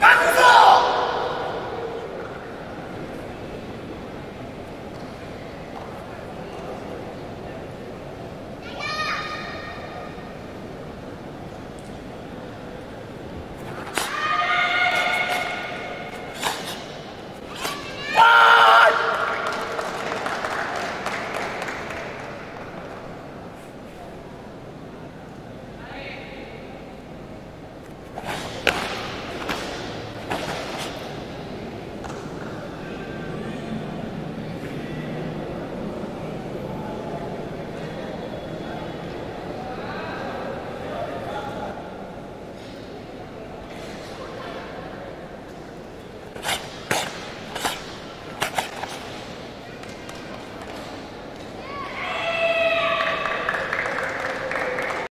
Tá Cacto!